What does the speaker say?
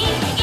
me.